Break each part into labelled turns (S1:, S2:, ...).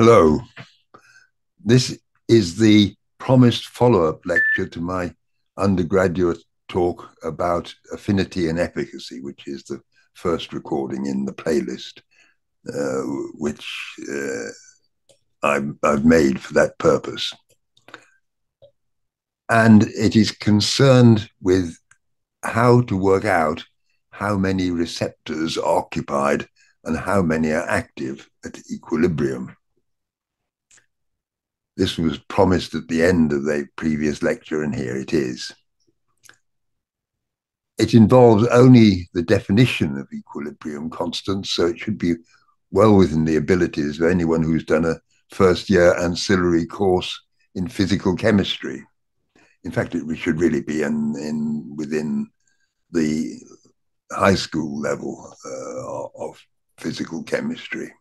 S1: Hello. This is the promised follow up lecture to my undergraduate talk about affinity and efficacy, which is the first recording in the playlist, uh, which uh, I've, I've made for that purpose. And it is concerned with how to work out how many receptors are occupied and how many are active at equilibrium. This was promised at the end of the previous lecture, and here it is. It involves only the definition of equilibrium constants, so it should be well within the abilities of anyone who's done a first year ancillary course in physical chemistry. In fact, it should really be in, in within the high school level uh, of physical chemistry.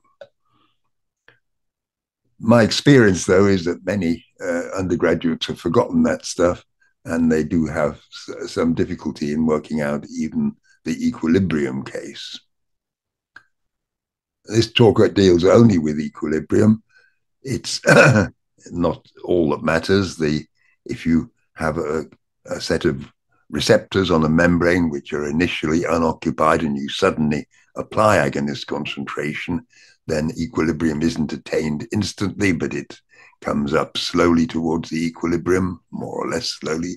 S1: My experience, though, is that many uh, undergraduates have forgotten that stuff and they do have some difficulty in working out even the equilibrium case. This talk deals only with equilibrium. It's not all that matters. The if you have a, a set of receptors on a membrane which are initially unoccupied and you suddenly apply agonist concentration, then equilibrium isn't attained instantly, but it comes up slowly towards the equilibrium, more or less slowly.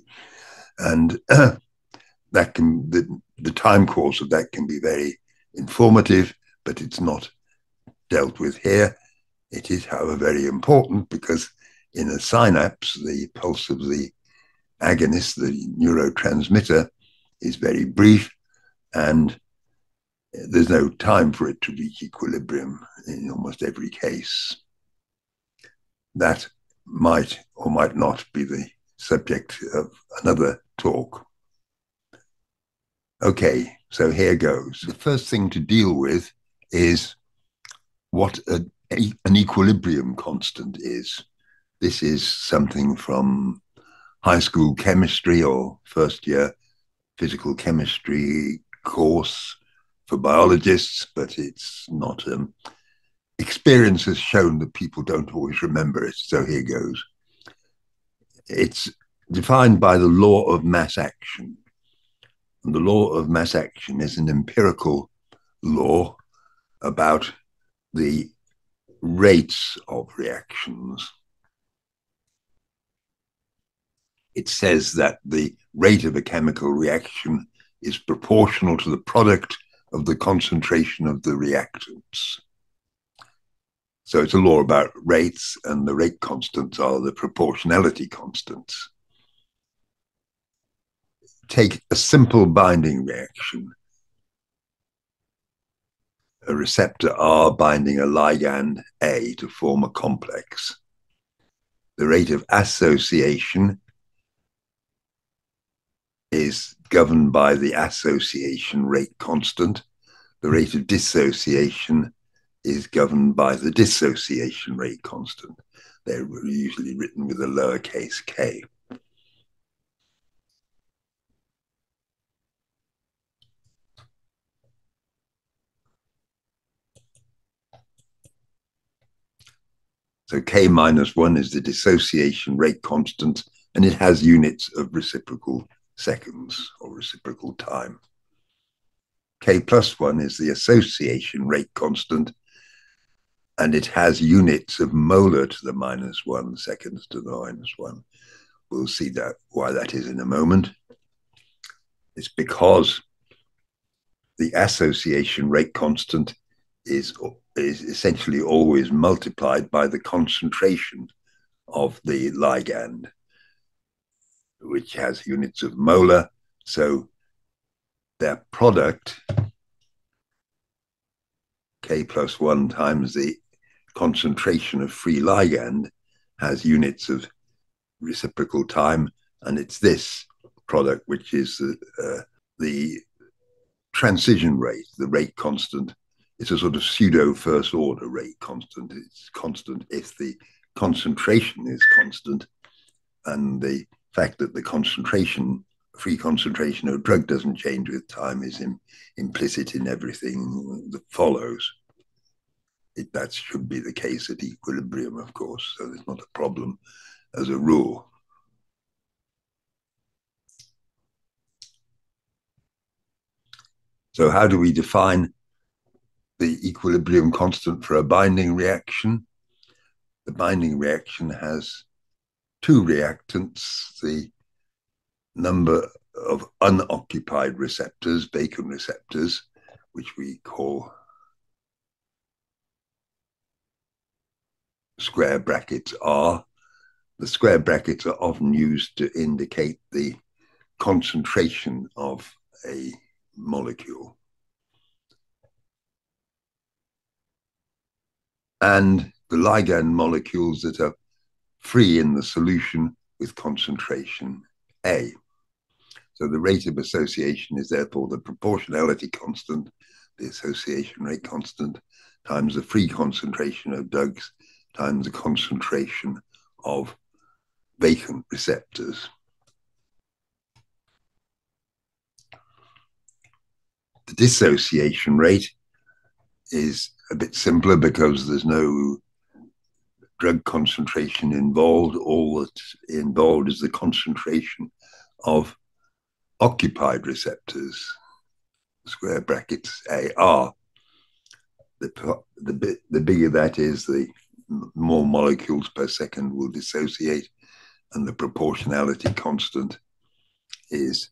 S1: And uh, that can, the, the time course of that can be very informative, but it's not dealt with here. It is, however, very important because in a synapse, the pulse of the agonist, the neurotransmitter, is very brief and there's no time for it to reach equilibrium in almost every case. That might or might not be the subject of another talk. Okay, so here goes. The first thing to deal with is what a, a, an equilibrium constant is. This is something from high school chemistry or first year physical chemistry course for biologists, but it's not. Um, experience has shown that people don't always remember it. So here goes. It's defined by the law of mass action. And the law of mass action is an empirical law about the rates of reactions. it says that the rate of a chemical reaction is proportional to the product of the concentration of the reactants. So it's a law about rates, and the rate constants are the proportionality constants. Take a simple binding reaction. A receptor R binding a ligand A to form a complex. The rate of association is governed by the association rate constant. The rate of dissociation is governed by the dissociation rate constant. They're usually written with a lowercase k. So k minus 1 is the dissociation rate constant, and it has units of reciprocal seconds or reciprocal time. K plus one is the association rate constant, and it has units of molar to the minus one, seconds to the minus one. We'll see that why that is in a moment. It's because the association rate constant is, is essentially always multiplied by the concentration of the ligand which has units of molar. So their product, K plus one times the concentration of free ligand, has units of reciprocal time. And it's this product which is the, uh, the transition rate, the rate constant. It's a sort of pseudo first order rate constant. It's constant if the concentration is constant and the fact that the concentration, free concentration of drug doesn't change with time is in, implicit in everything that follows. it, that should be the case at equilibrium, of course, so there's not a problem as a rule. So how do we define the equilibrium constant for a binding reaction? The binding reaction has two reactants, the number of unoccupied receptors, Bacon receptors, which we call square brackets R. The square brackets are often used to indicate the concentration of a molecule. And the ligand molecules that are free in the solution with concentration A. So the rate of association is therefore the proportionality constant, the association rate constant, times the free concentration of drugs times the concentration of vacant receptors. The dissociation rate is a bit simpler because there's no drug concentration involved. All that's involved is the concentration of occupied receptors, square brackets AR. The, the, the bigger that is, the more molecules per second will dissociate, and the proportionality constant is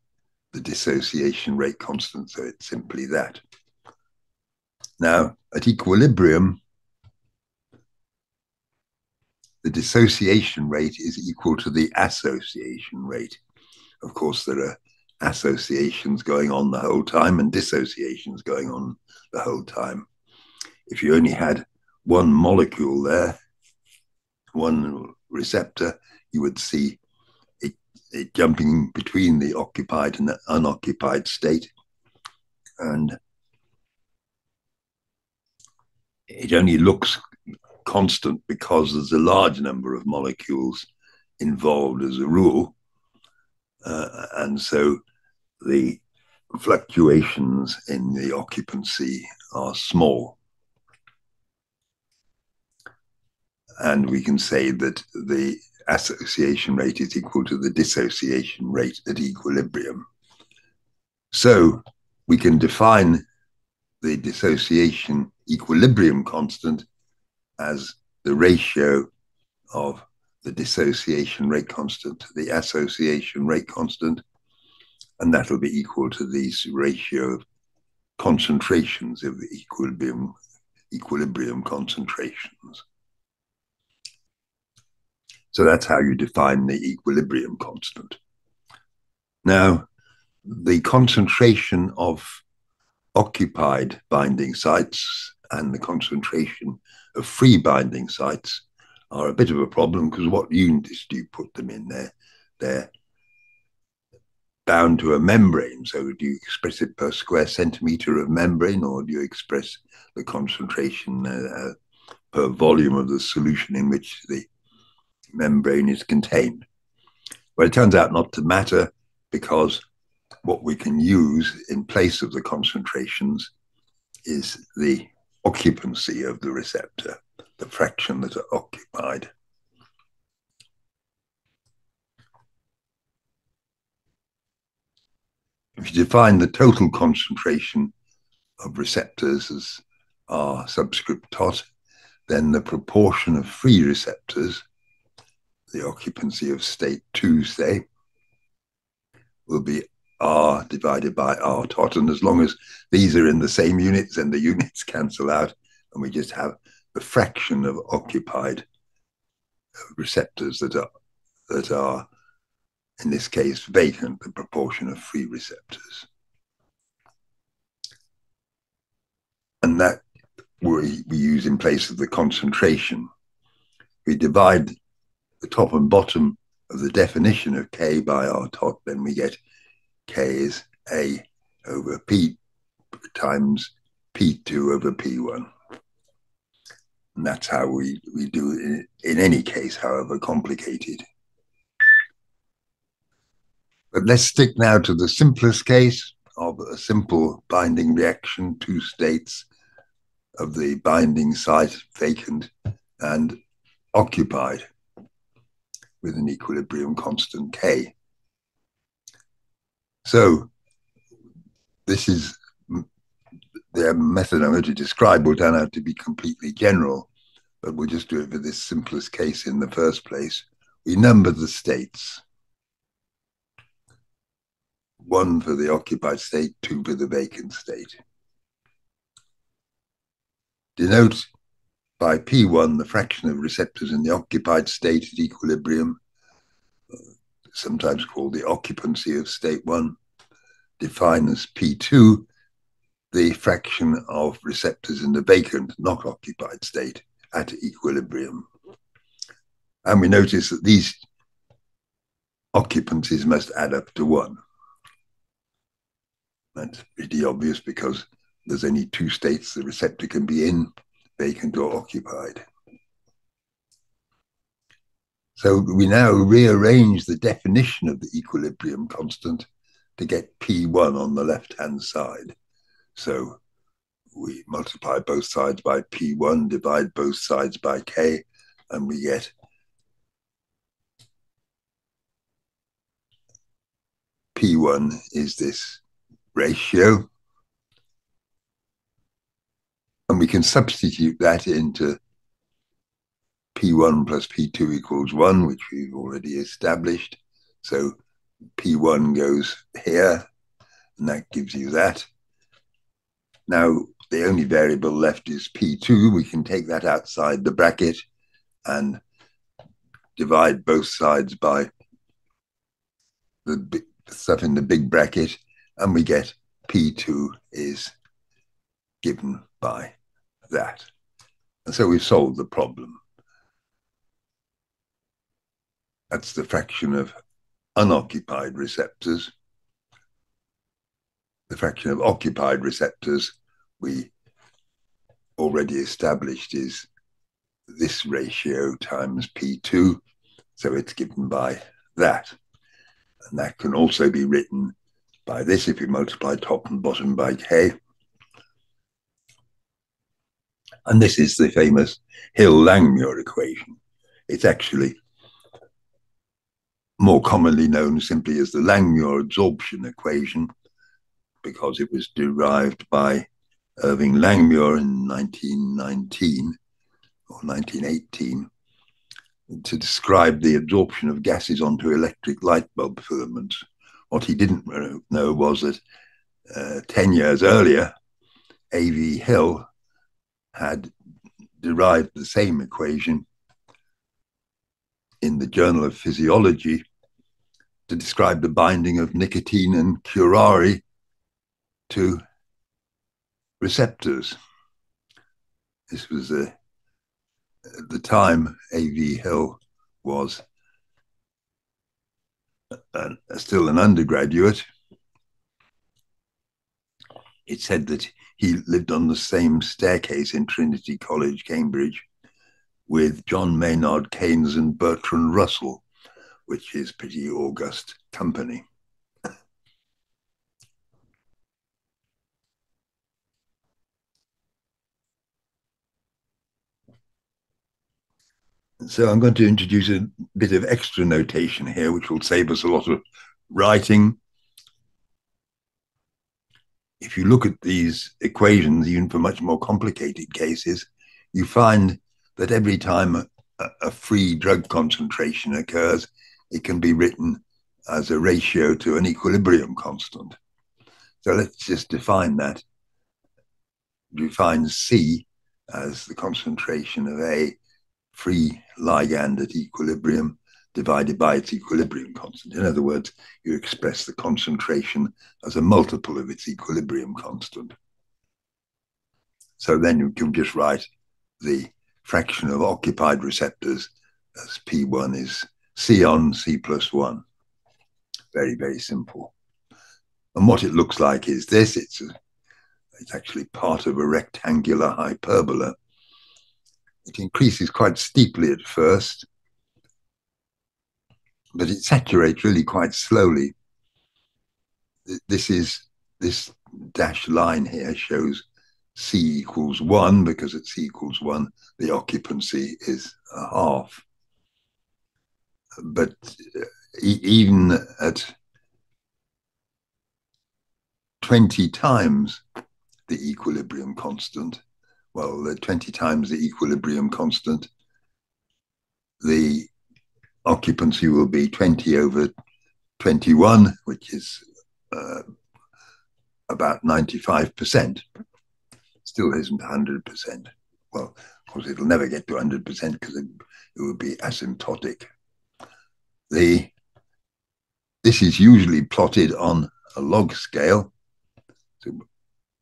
S1: the dissociation rate constant. So it's simply that. Now, at equilibrium, the dissociation rate is equal to the association rate. Of course, there are associations going on the whole time and dissociations going on the whole time. If you only had one molecule there, one receptor, you would see it, it jumping between the occupied and the unoccupied state. And it only looks constant because there's a large number of molecules involved as a rule. Uh, and so the fluctuations in the occupancy are small. And we can say that the association rate is equal to the dissociation rate at equilibrium. So we can define the dissociation equilibrium constant as the ratio of the dissociation rate constant to the association rate constant, and that'll be equal to this ratio of concentrations of the equilibrium equilibrium concentrations. So that's how you define the equilibrium constant. Now, the concentration of occupied binding sites and the concentration free binding sites are a bit of a problem because what units do you put them in there? They're bound to a membrane. So do you express it per square centimeter of membrane or do you express the concentration uh, per volume of the solution in which the membrane is contained? Well, it turns out not to matter because what we can use in place of the concentrations is the occupancy of the receptor, the fraction that are occupied. If you define the total concentration of receptors as R subscript tot, then the proportion of free receptors, the occupancy of state 2, say, will be R divided by R tot. And as long as these are in the same units, then the units cancel out, and we just have the fraction of occupied receptors that are that are in this case vacant, the proportion of free receptors. And that we, we use in place of the concentration. We divide the top and bottom of the definition of K by R tot, then we get K is A over P times P2 over P1. And that's how we, we do it in, in any case, however complicated. But let's stick now to the simplest case of a simple binding reaction, two states, of the binding site vacant and occupied with an equilibrium constant K. So this is the method I'm going to describe will turn out to be completely general, but we'll just do it for this simplest case in the first place. We number the states. One for the occupied state, two for the vacant state. Denote by P1 the fraction of receptors in the occupied state at equilibrium, sometimes called the occupancy of state 1. Define as P2 the fraction of receptors in the vacant, not occupied state at equilibrium. And we notice that these occupancies must add up to one. That's pretty obvious because there's only two states the receptor can be in, vacant or occupied. So we now rearrange the definition of the equilibrium constant to get P1 on the left-hand side. So we multiply both sides by P1, divide both sides by K, and we get P1 is this ratio. And we can substitute that into P1 plus P2 equals 1, which we've already established. So P1 goes here, and that gives you that. Now, the only variable left is P2. We can take that outside the bracket and divide both sides by the stuff in the big bracket, and we get P2 is given by that. And so we've solved the problem. That's the fraction of unoccupied receptors. The fraction of occupied receptors we already established is this ratio times P2. So it's given by that. And that can also be written by this if you multiply top and bottom by K. And this is the famous Hill-Langmuir equation. It's actually more commonly known simply as the Langmuir adsorption equation because it was derived by Irving Langmuir in 1919 or 1918 to describe the adsorption of gases onto electric light bulb filaments. What he didn't know was that uh, 10 years earlier, A.V. Hill had derived the same equation in the Journal of Physiology to describe the binding of nicotine and curare to receptors. This was a, at the time A.V. Hill was uh, a, a, uh, still an undergraduate. It said that he lived on the same staircase in Trinity College, Cambridge, with John Maynard Keynes and Bertrand Russell, which is pretty august company. So I'm going to introduce a bit of extra notation here, which will save us a lot of writing. If you look at these equations, even for much more complicated cases, you find that every time a, a free drug concentration occurs, it can be written as a ratio to an equilibrium constant. So let's just define that. Define C as the concentration of A free ligand at equilibrium divided by its equilibrium constant. In other words, you express the concentration as a multiple of its equilibrium constant. So then you can just write the fraction of occupied receptors as P1 is C on C plus 1. Very, very simple. And what it looks like is this. It's, a, it's actually part of a rectangular hyperbola it increases quite steeply at first, but it saturates really quite slowly. This is this dashed line here shows C equals one, because at C equals one, the occupancy is a half. But uh, even at 20 times the equilibrium constant, well, 20 times the equilibrium constant, the occupancy will be 20 over 21, which is uh, about 95%. Still isn't 100%. Well, of course, it'll never get to 100% because it, it would be asymptotic. The, this is usually plotted on a log scale. So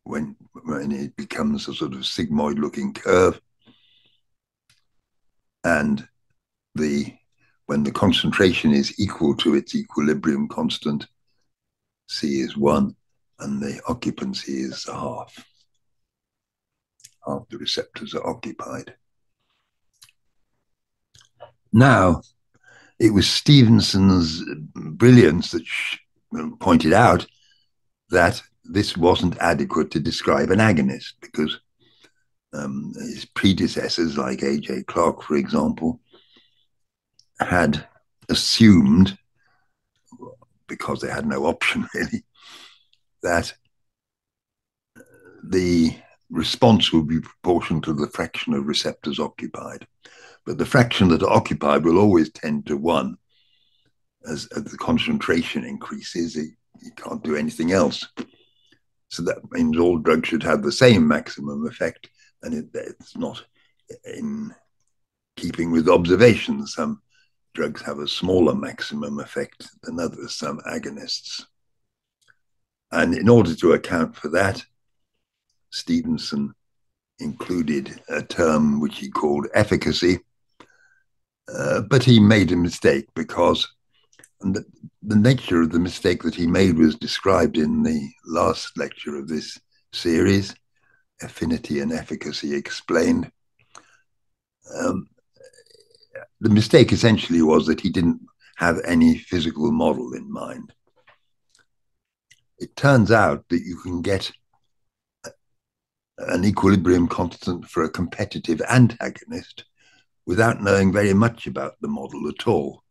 S1: when, when it becomes a sort of sigmoid looking curve. And the when the concentration is equal to its equilibrium constant, C is one, and the occupancy is half. Half the receptors are occupied. Now, it was Stephenson's brilliance that pointed out that this wasn't adequate to describe an agonist because um, his predecessors, like A.J. Clark, for example, had assumed, because they had no option really, that the response will be proportional to the fraction of receptors occupied. But the fraction that are occupied will always tend to one. As, as the concentration increases, it, you can't do anything else. So that means all drugs should have the same maximum effect, and it, it's not in keeping with observations. Some drugs have a smaller maximum effect than others, some agonists. And in order to account for that, Stephenson included a term which he called efficacy, uh, but he made a mistake because the, the nature of the mistake that he made was described in the last lecture of this series Affinity and Efficacy Explained. Um, the mistake essentially was that he didn't have any physical model in mind. It turns out that you can get an equilibrium constant for a competitive antagonist without knowing very much about the model at all.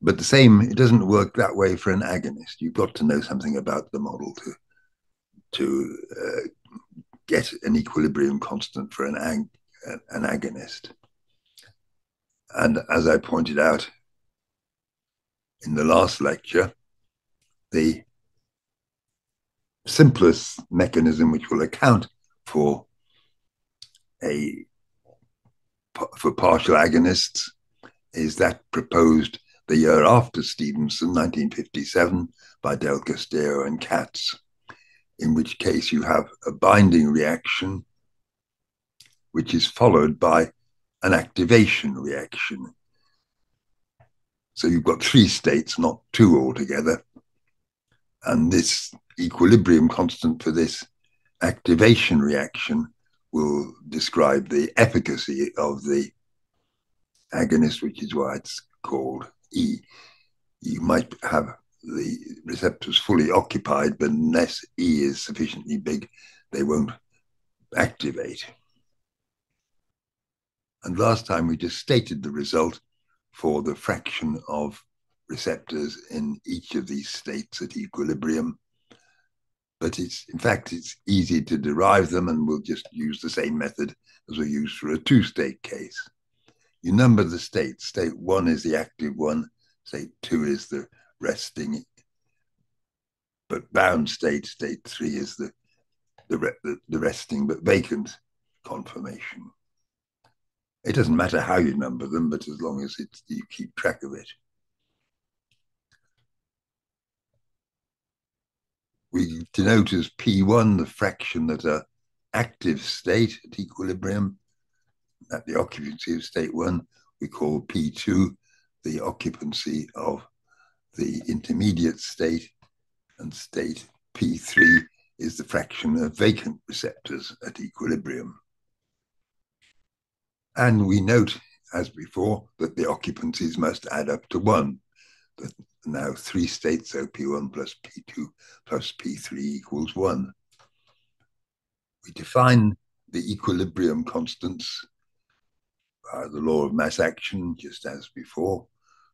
S1: But the same, it doesn't work that way for an agonist. You've got to know something about the model to to uh, get an equilibrium constant for an ag an agonist. And as I pointed out in the last lecture, the simplest mechanism which will account for a for partial agonists is that proposed the year after Stephenson, 1957, by Del Castillo and Katz, in which case you have a binding reaction which is followed by an activation reaction. So you've got three states, not two altogether. And this equilibrium constant for this activation reaction will describe the efficacy of the agonist, which is why it's called E. You might have the receptors fully occupied, but unless E is sufficiently big, they won't activate. And last time we just stated the result for the fraction of receptors in each of these states at equilibrium. But it's in fact it's easy to derive them, and we'll just use the same method as we use for a two-state case. You number the states. State one is the active one. State two is the resting, but bound state. State three is the the, the resting but vacant conformation. It doesn't matter how you number them, but as long as you keep track of it. We denote as P1 the fraction that are active state at equilibrium, at the occupancy of state one. We call P2 the occupancy of the intermediate state, and state P3 is the fraction of vacant receptors at equilibrium. And we note, as before, that the occupancies must add up to one. That now three states, so P1 plus P2 plus P3 equals one. we define the equilibrium constants by the law of mass action, just as before.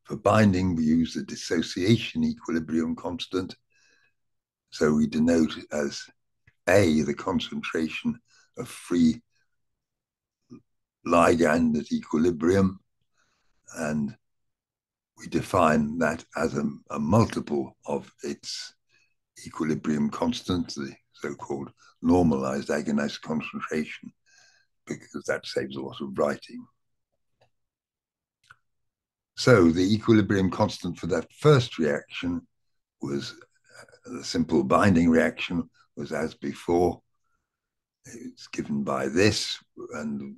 S1: For binding, we use the dissociation equilibrium constant. So we denote as A the concentration of free ligand at equilibrium, and we define that as a, a multiple of its equilibrium constant, the so-called normalized agonist concentration, because that saves a lot of writing. So the equilibrium constant for that first reaction was uh, the simple binding reaction was as before. It's given by this, and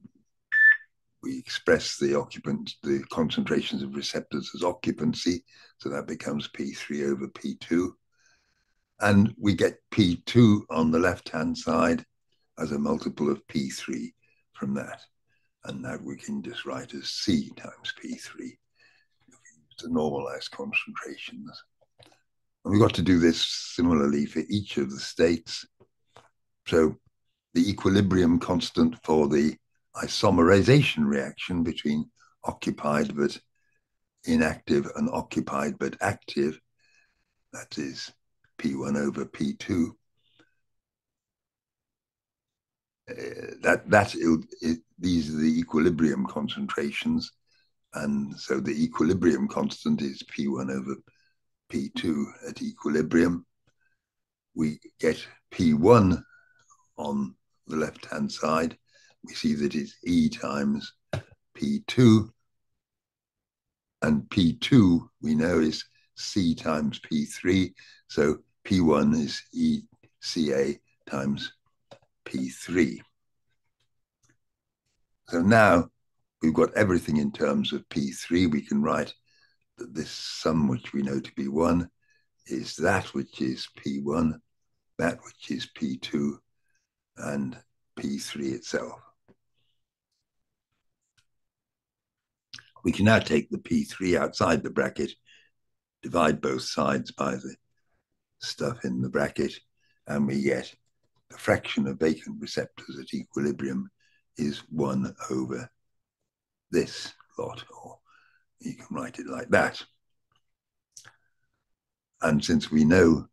S1: we express the occupant, the concentrations of receptors as occupancy, so that becomes P3 over P2. And we get P2 on the left-hand side as a multiple of P3 from that. And that we can just write as C times P3 to normalize concentrations. And we've got to do this similarly for each of the states. So the equilibrium constant for the isomerization reaction between occupied but inactive and occupied but active, that is P1 over P2. Uh, that that it, these are the equilibrium concentrations, and so the equilibrium constant is P1 over P2 at equilibrium. We get P1 on the left hand side, we see that it's E times P2. And P2 we know is C times P3. So P1 is ECA times P3. So now we've got everything in terms of P3. We can write that this sum, which we know to be 1, is that which is P1, that which is P2, and P3 itself. We can now take the P3 outside the bracket, divide both sides by the stuff in the bracket, and we get the fraction of vacant receptors at equilibrium is 1 over this lot, or you can write it like that. And since we know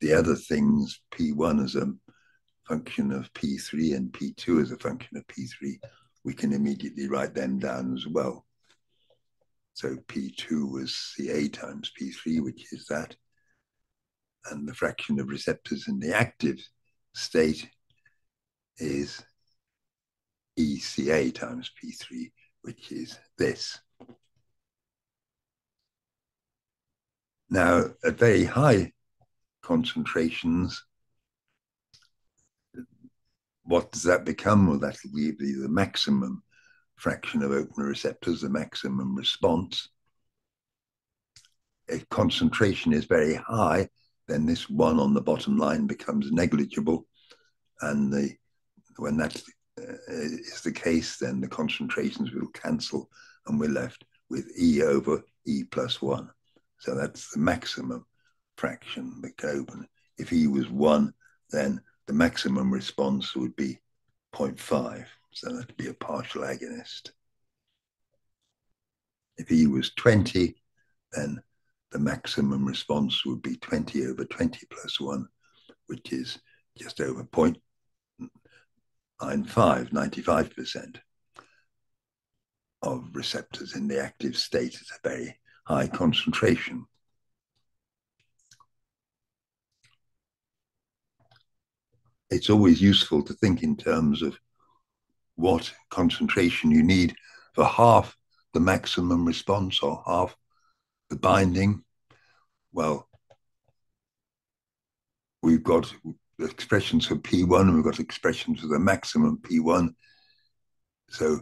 S1: the other things, P1 as a function of P3 and P2 as a function of P3, we can immediately write them down as well. So P2 was Ca times P3, which is that. And the fraction of receptors in the active state is ECA times P3, which is this. Now, at very high concentrations, what does that become? Well, that will be the maximum fraction of open receptors, the maximum response. If concentration is very high, then this one on the bottom line becomes negligible. And the when that uh, is the case, then the concentrations will cancel and we're left with E over E plus one. So that's the maximum fraction that can open. If E was one, then the maximum response would be 0.5. So that'd be a partial agonist. If E was 20, then the maximum response would be 20 over 20 plus 1, which is just over 0.95, 95% of receptors in the active state at a very high concentration. It's always useful to think in terms of what concentration you need for half the maximum response or half the binding. Well, we've got expressions for P1 and we've got expressions for the maximum P1. So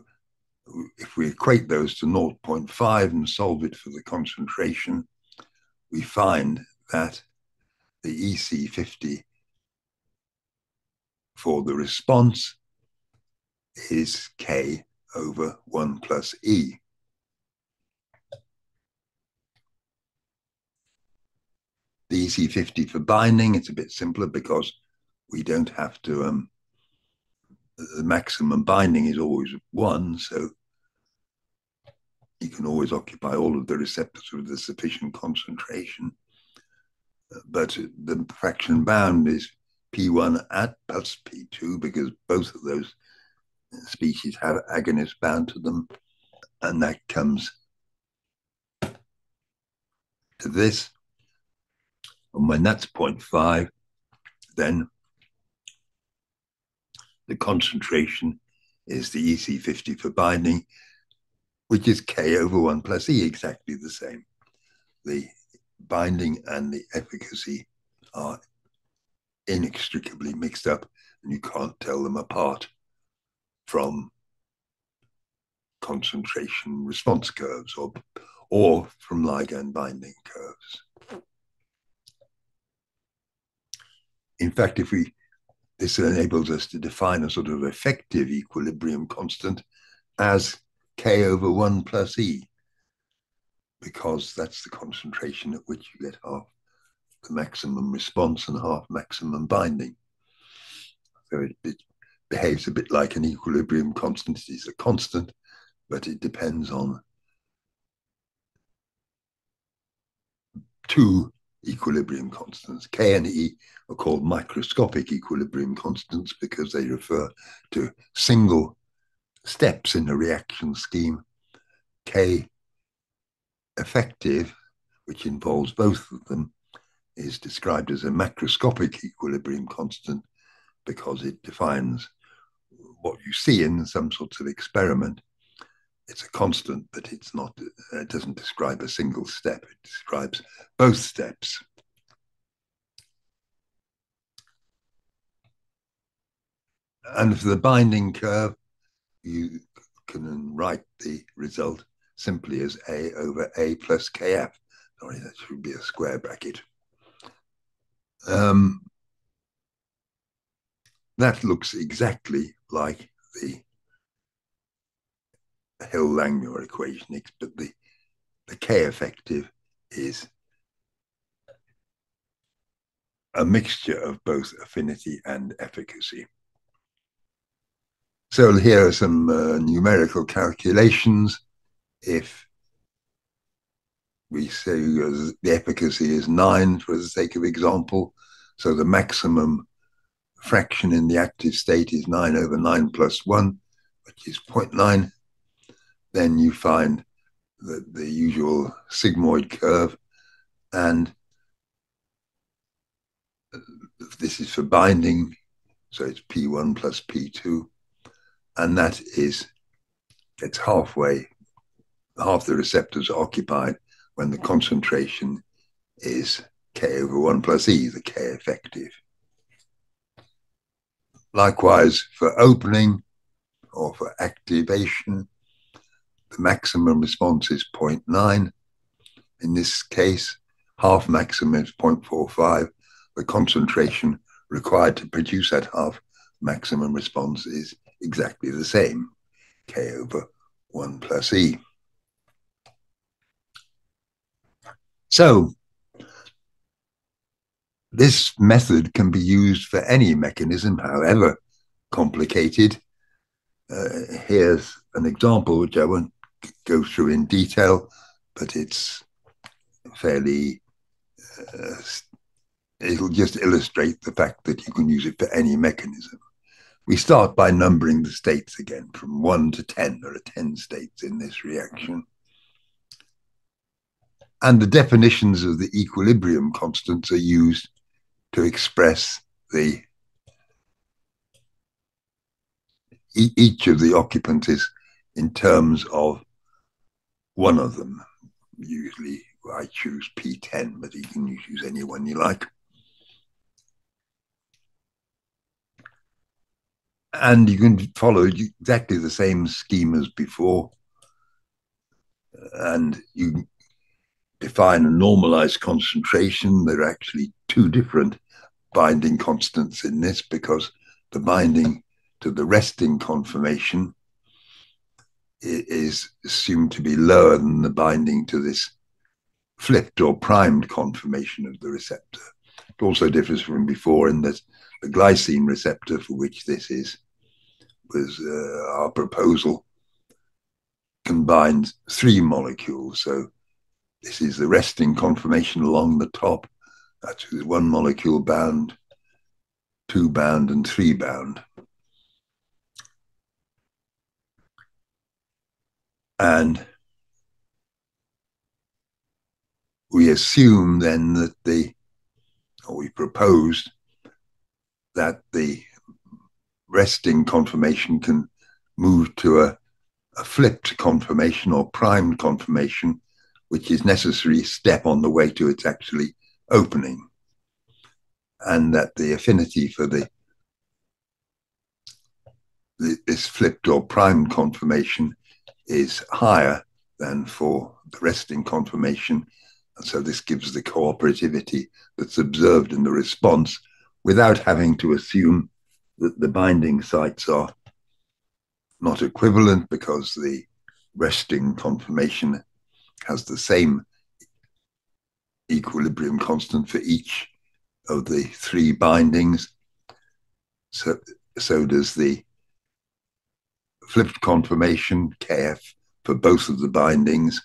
S1: if we equate those to 0.5 and solve it for the concentration, we find that the EC50 for the response is K over 1 plus E. The EC50 for binding, it's a bit simpler because we don't have to um, the maximum binding is always one, so you can always occupy all of the receptors with a sufficient concentration. But the fraction bound is P1 at plus P2 because both of those species have agonists bound to them. And that comes to this. And when that's 0.5, then the concentration is the EC50 for binding, which is K over 1 plus E, exactly the same. The binding and the efficacy are inextricably mixed up, and you can't tell them apart from concentration response curves or, or from ligand binding curves. In fact, if we this enables us to define a sort of effective equilibrium constant as k over 1 plus e, because that's the concentration at which you get half the maximum response and half maximum binding. So it, behaves a bit like an equilibrium constant. It is a constant, but it depends on two equilibrium constants. K and E are called microscopic equilibrium constants because they refer to single steps in the reaction scheme. K effective, which involves both of them, is described as a macroscopic equilibrium constant because it defines what you see in some sorts of experiment. It's a constant, but it's not. It doesn't describe a single step. It describes both steps. And for the binding curve, you can write the result simply as A over A plus KF. Sorry, that should be a square bracket. Um, that looks exactly like the Hill-Langmuir equation, but the, the K effective is a mixture of both affinity and efficacy. So here are some uh, numerical calculations. If we say the efficacy is 9 for the sake of example, so the maximum fraction in the active state is 9 over 9 plus 1, which is 0.9. Then you find the, the usual sigmoid curve, and this is for binding, so it's P1 plus P2 and that is it's halfway, half the receptors are occupied when the concentration is K over 1 plus E, the K effective. Likewise, for opening or for activation, the maximum response is 0.9. In this case, half maximum is 0.45. The concentration required to produce that half maximum response is exactly the same, k over 1 plus e. So this method can be used for any mechanism, however complicated. Uh, here's an example which I won't go through in detail, but it's fairly, uh, it'll just illustrate the fact that you can use it for any mechanism. We start by numbering the states again from 1 to 10. There are 10 states in this reaction. And the definitions of the equilibrium constants are used to express the each of the occupants is in terms of one of them. Usually I choose P10, but you can use any one you like. and you can follow exactly the same scheme as before. And you define a normalized concentration. There are actually two different binding constants in this because the binding to the resting conformation is assumed to be lower than the binding to this flipped or primed conformation of the receptor. It also differs from before in that the glycine receptor for which this is was uh, our proposal combines three molecules. So this is the resting conformation along the top. That's one molecule bound, two bound, and three bound. And we assume then that the, or we proposed that the resting conformation can move to a, a flipped conformation or primed conformation, which is necessary step on the way to its actually opening. And that the affinity for the, the this flipped or primed conformation is higher than for the resting conformation. And so this gives the cooperativity that's observed in the response without having to assume that the binding sites are not equivalent because the resting conformation has the same equilibrium constant for each of the three bindings. So, so does the flipped conformation, KF, for both of the bindings.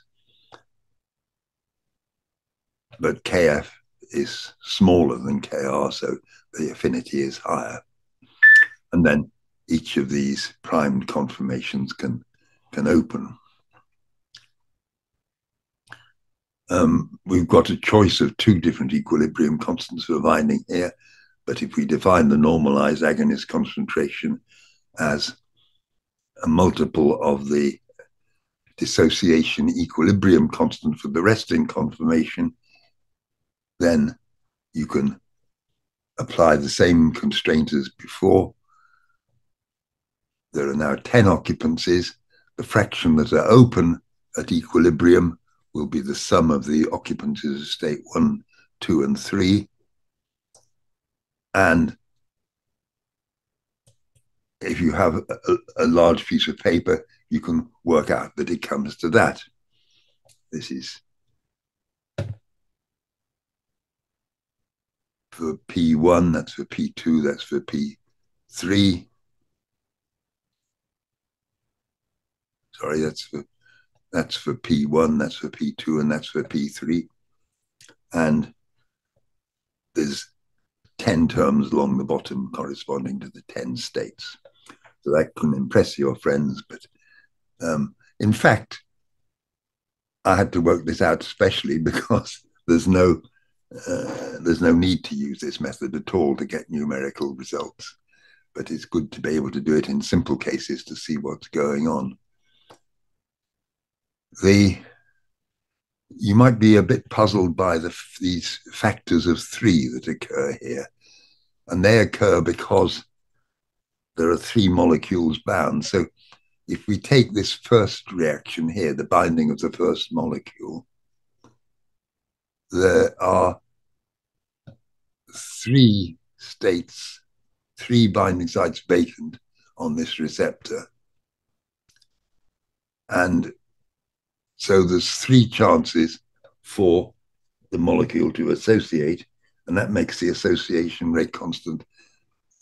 S1: But KF is smaller than KR, so the affinity is higher. And then each of these primed conformations can, can open. Um, we've got a choice of two different equilibrium constants for binding here, but if we define the normalized agonist concentration as a multiple of the dissociation equilibrium constant for the resting conformation, then you can apply the same constraint as before. There are now 10 occupancies. The fraction that are open at equilibrium will be the sum of the occupancies of state one, two, and three. And if you have a, a, large piece of paper, you can work out that it comes to that. This is for P1, that's for P2, that's for P3. Sorry, that's for that's for P1, that's for P2, and that's for P3. And there's 10 terms along the bottom corresponding to the 10 states. So that can impress your friends. But um, in fact, I had to work this out especially because there's no uh, there's no need to use this method at all to get numerical results. But it's good to be able to do it in simple cases to see what's going on the you might be a bit puzzled by the, these factors of three that occur here. And they occur because there are three molecules bound. So if we take this first reaction here, the binding of the first molecule, there are three states, three binding sites vacant on this receptor. And so there's three chances for the molecule to associate, and that makes the association rate constant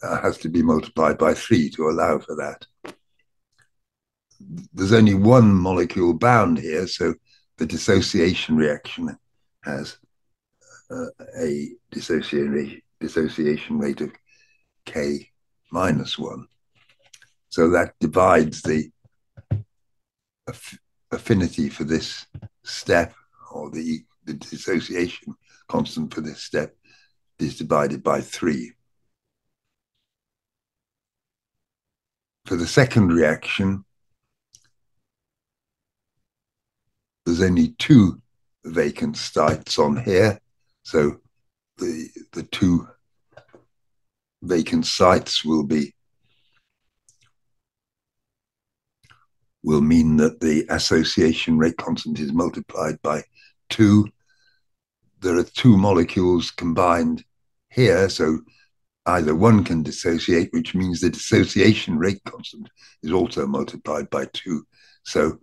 S1: uh, has to be multiplied by three to allow for that. There's only one molecule bound here, so the dissociation reaction has uh, a dissociation, dissociation rate of k minus one. So that divides the affinity for this step or the, the dissociation constant for this step is divided by three. For the second reaction, there's only two vacant sites on here. So the, the two vacant sites will be will mean that the association rate constant is multiplied by two. There are two molecules combined here, so either one can dissociate, which means the dissociation rate constant is also multiplied by two. So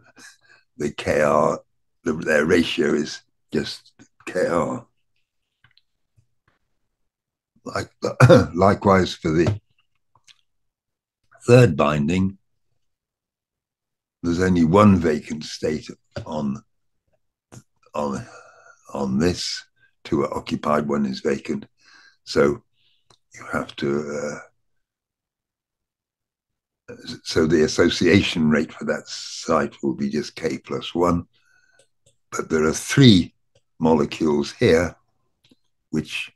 S1: the KR, the, their ratio is just KR. Like, likewise for the third binding, there's only one vacant state on on on this. Two are occupied, one is vacant. So you have to. Uh, so the association rate for that site will be just k plus one. But there are three molecules here, which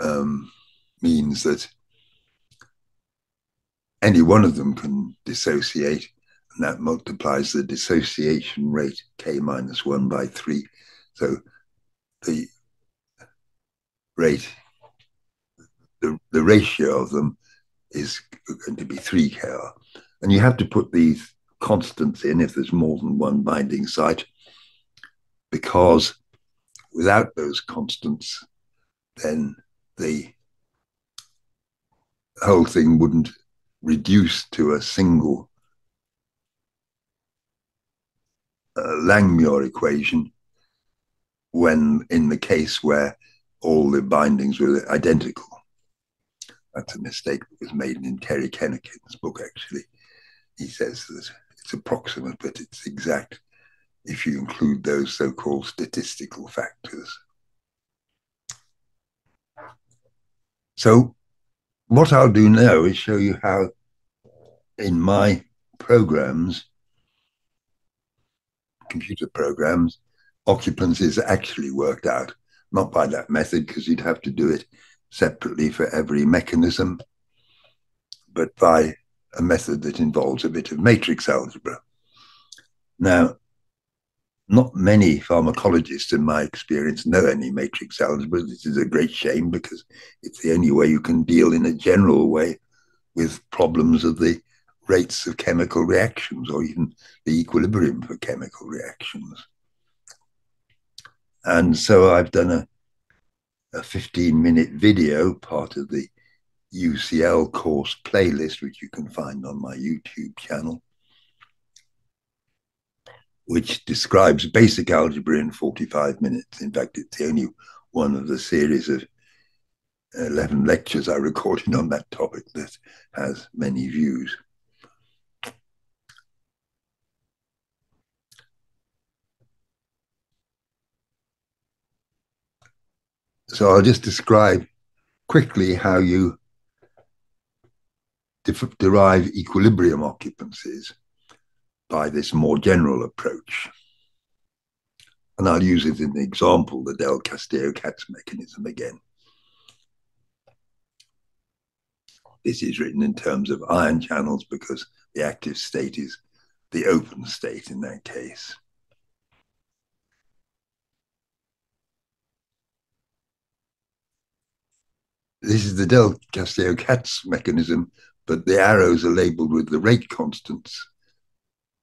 S1: um, means that any one of them can dissociate, and that multiplies the dissociation rate k minus 1 by 3. So the rate, the, the ratio of them is going to be 3 kr. And you have to put these constants in if there's more than one binding site, because without those constants, then the whole thing wouldn't reduce to a single uh, Langmuir equation when in the case where all the bindings were identical. That's a mistake that was made in Terry Kenakin's book, actually. He says that it's approximate, but it's exact if you include those so called statistical factors. So, what I'll do now is show you how, in my programs, computer programs, occupancy is actually worked out. Not by that method, because you'd have to do it separately for every mechanism, but by a method that involves a bit of matrix algebra. Now, not many pharmacologists, in my experience, know any matrix algebra. This is a great shame because it's the only way you can deal in a general way with problems of the rates of chemical reactions or even the equilibrium for chemical reactions. And so I've done a, a 15 minute video, part of the UCL course playlist, which you can find on my YouTube channel, which describes basic algebra in 45 minutes. In fact, it's the only one of the series of 11 lectures I recorded on that topic that has many views. So I'll just describe quickly how you derive equilibrium occupancies by this more general approach. And I'll use it in the example, the Del Castillo-Katz mechanism again. This is written in terms of ion channels because the active state is the open state in that case. This is the Del Castillo-Katz mechanism, but the arrows are labeled with the rate constants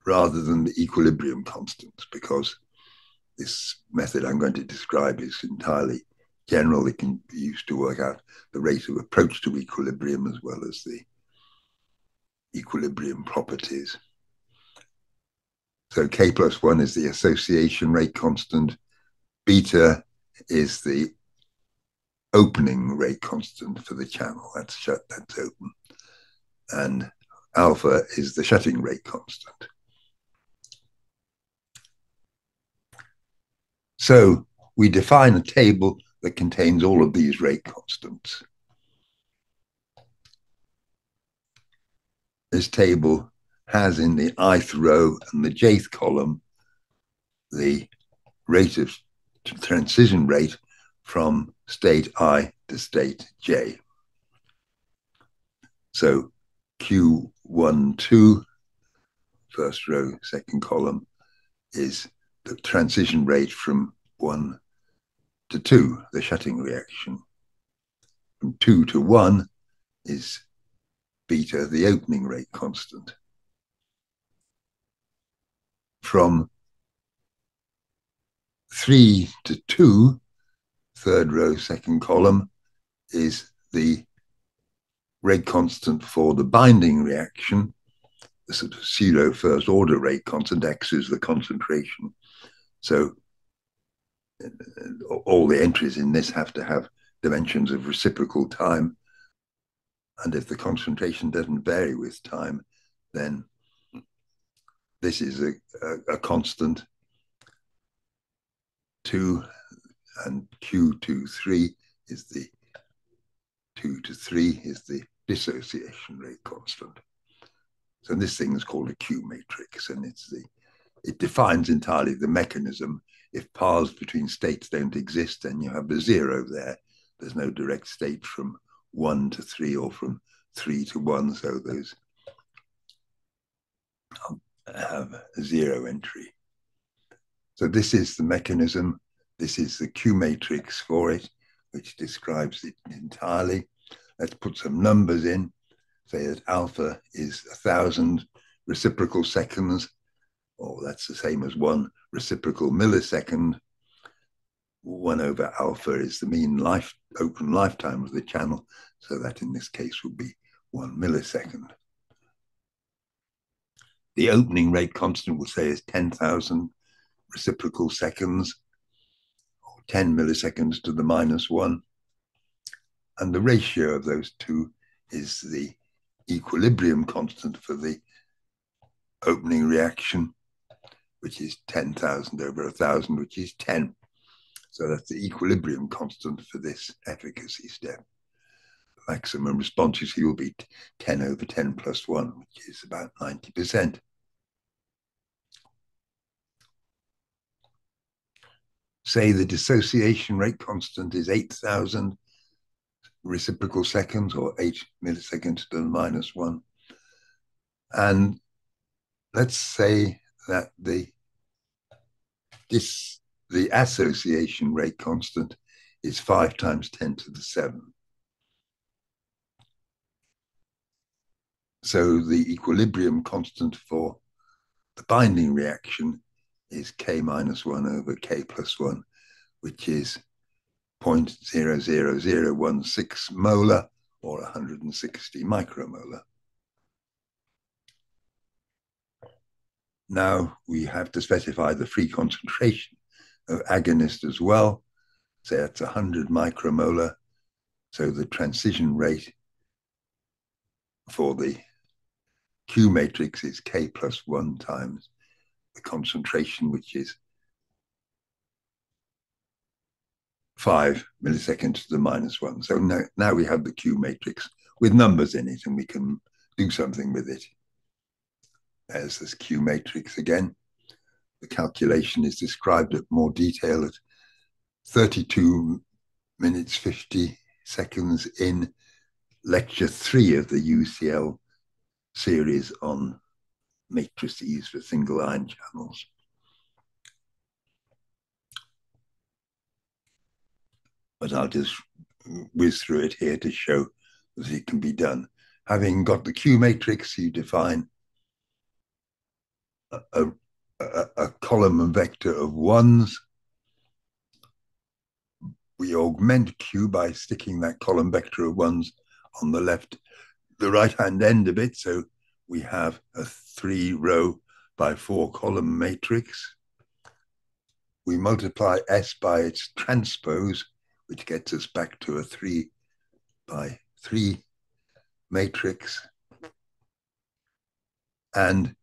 S1: rather than the equilibrium constants because this method I'm going to describe is entirely general. It can be used to work out the rate of approach to equilibrium as well as the equilibrium properties. So K plus one is the association rate constant. Beta is the opening rate constant for the channel. That's shut, that's open. And alpha is the shutting rate constant. So we define a table that contains all of these rate constants. This table has in the ith row and the jth column the rate of transition rate from state i to state j. So Q1, 2, first row, second column, is the transition rate from 1 to 2, the shutting reaction. From 2 to 1 is beta, the opening rate constant. From 3 to 2, third row, second column, is the rate constant for the binding reaction, the sort of pseudo first order rate constant, X is the concentration. So all the entries in this have to have dimensions of reciprocal time. And if the concentration doesn't vary with time, then this is a, a, a constant 2 and Q to 3 is the 2 to 3 is the dissociation rate constant. So this thing is called a Q matrix, and it's the it defines entirely the mechanism. If paths between states don't exist, then you have a zero there. There's no direct state from one to three or from three to one, so those um, have a zero entry. So this is the mechanism. This is the Q matrix for it, which describes it entirely. Let's put some numbers in. Say that alpha is a thousand reciprocal seconds, or that's the same as one reciprocal millisecond. One over alpha is the mean life open lifetime of the channel, so that in this case would be one millisecond. The opening rate constant we'll say is 10,000 reciprocal seconds, or 10 milliseconds to the minus one. And the ratio of those two is the equilibrium constant for the opening reaction, which is 10,000 over 1,000, which is 10. So that's the equilibrium constant for this efficacy step. Maximum response will be 10 over 10 plus 1, which is about 90%. Say the dissociation rate constant is 8,000 reciprocal seconds or 8 milliseconds to the minus 1. And let's say that the this the association rate constant is 5 times 10 to the 7. So the equilibrium constant for the binding reaction is k minus 1 over k plus 1, which is 0.00016 molar or 160 micromolar. Now we have to specify the free concentration of agonist as well. So that's 100 micromolar. So the transition rate for the Q matrix is K plus 1 times the concentration, which is 5 milliseconds to the minus 1. So now, now we have the Q matrix with numbers in it, and we can do something with it. There's this Q matrix again. The calculation is described at more detail at 32 minutes 50 seconds in lecture three of the UCL series on matrices for single ion channels. But I'll just whiz through it here to show that it can be done. Having got the Q matrix, you define a, a, a column and vector of ones. We augment Q by sticking that column vector of ones on the left, the right hand end of it. So we have a three row by four column matrix. We multiply S by its transpose, which gets us back to a three by three matrix. And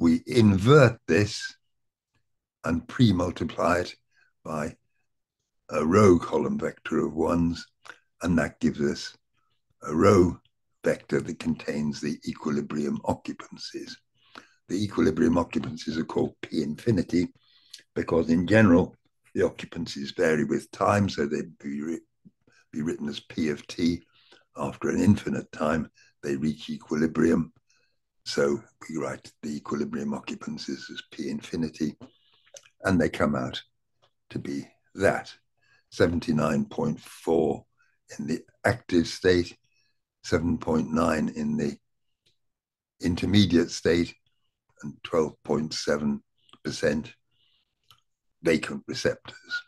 S1: we invert this and pre-multiply it by a row column vector of ones, and that gives us a row vector that contains the equilibrium occupancies. The equilibrium occupancies are called P infinity because in general, the occupancies vary with time, so they'd be, be written as P of T. After an infinite time, they reach equilibrium. So we write the equilibrium occupancies as P infinity, and they come out to be that 79.4 in the active state, 7.9 in the intermediate state, and 12.7% vacant receptors.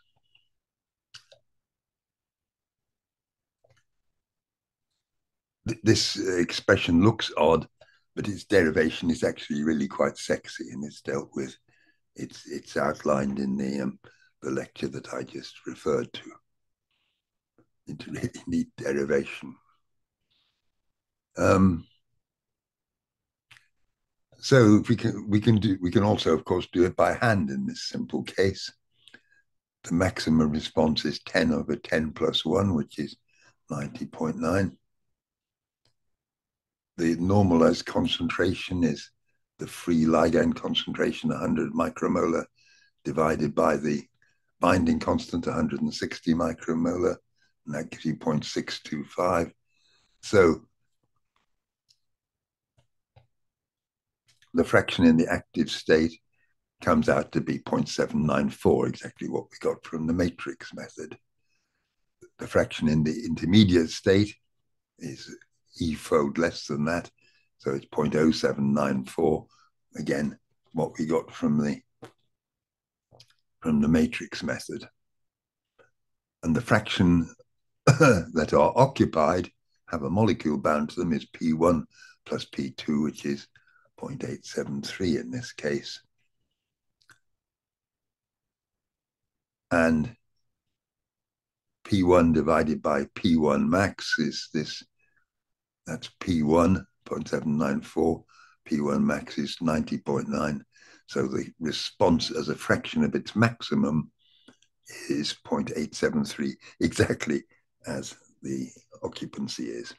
S1: This expression looks odd but its derivation is actually really quite sexy and it's dealt with. It's it's outlined in the um, the lecture that I just referred to. It's really neat derivation. Um, so we can we can do we can also of course do it by hand in this simple case. The maximum response is 10 over 10 plus 1, which is 90.9. The normalized concentration is the free ligand concentration, 100 micromolar, divided by the binding constant, 160 micromolar, and that gives you 0.625. So the fraction in the active state comes out to be 0.794, exactly what we got from the matrix method. The fraction in the intermediate state is e-fold less than that, so it's 0.0794, again, what we got from the from the matrix method. And the fraction that are occupied have a molecule bound to them is P1 plus P2, which is 0.873 in this case. And P1 divided by P1 max is this, that's P1, 0.794, P1 max is 90.9. So the response as a fraction of its maximum is 0.873, exactly as the occupancy is.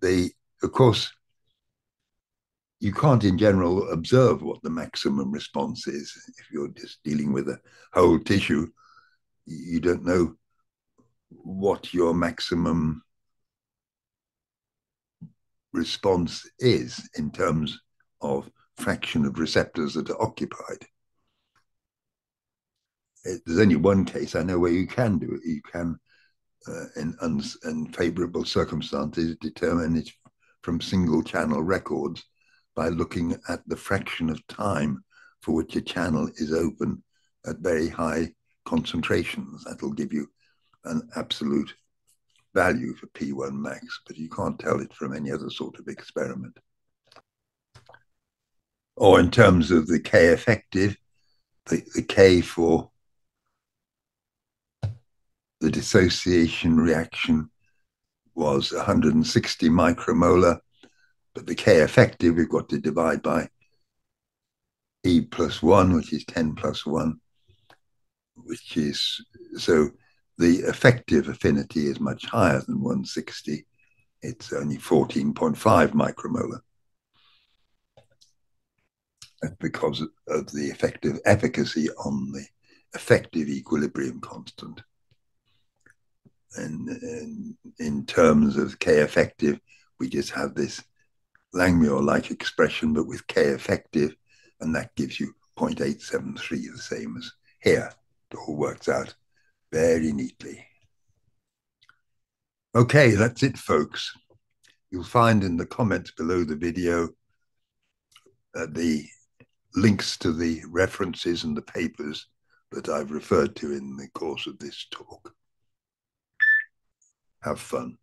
S1: The, of course, you can't in general observe what the maximum response is if you're just dealing with a whole tissue you don't know what your maximum response is in terms of fraction of receptors that are occupied there's only one case i know where you can do it you can uh, in unfavorable circumstances determine it from single channel records by looking at the fraction of time for which a channel is open at very high concentrations. That'll give you an absolute value for P1 max, but you can't tell it from any other sort of experiment. Or in terms of the K effective, the, the K for the dissociation reaction was 160 micromolar but the K effective, we've got to divide by E plus 1, which is 10 plus 1, which is so the effective affinity is much higher than 160. It's only 14.5 micromolar. Because of the effective efficacy on the effective equilibrium constant. And, and in terms of K effective, we just have this Langmuir-like expression, but with K effective, and that gives you 0.873, the same as here. It all works out very neatly. Okay, that's it, folks. You'll find in the comments below the video uh, the links to the references and the papers that I've referred to in the course of this talk. Have fun.